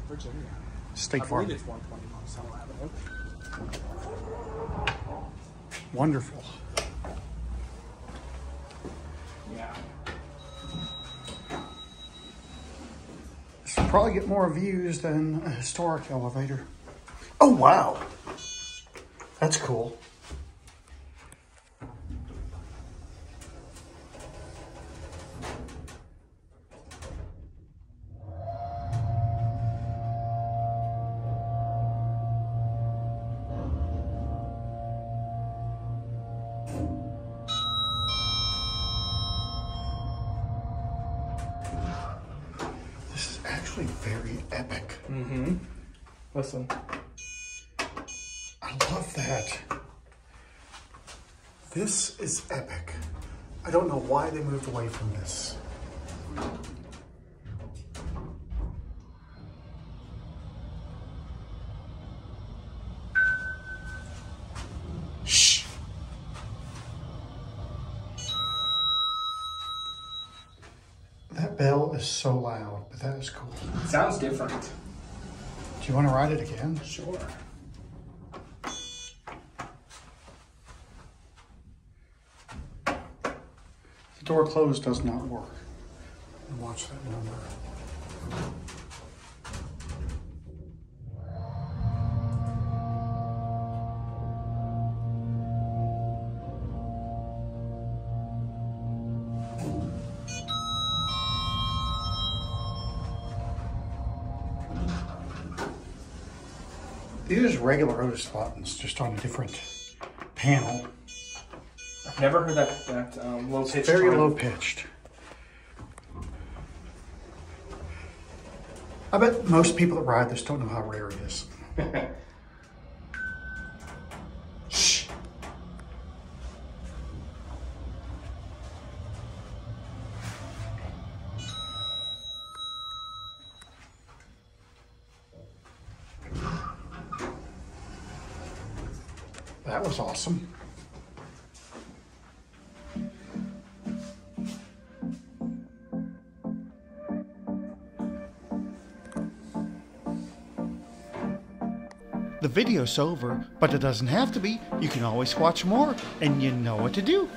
Virginia. State I Farm. believe it's 120 Monticello Avenue. Wonderful. Yeah. This will probably get more views than a historic elevator. Oh, wow. That's cool. Actually very epic. Mm-hmm. Listen. I love that. This is epic. I don't know why they moved away from this. Bell is so loud, but that is cool. Sounds different. Do you want to ride it again? Sure. The door closed does not work. Watch that number. These are regular Otis buttons, just on a different panel. I've never heard that that um, low pitch. Very low pitched. I bet most people that ride this don't know how rare it is. That was awesome. The video's over, but it doesn't have to be. You can always watch more, and you know what to do.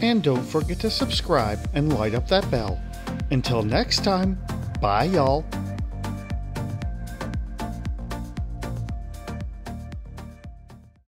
And don't forget to subscribe and light up that bell. Until next time, bye y'all.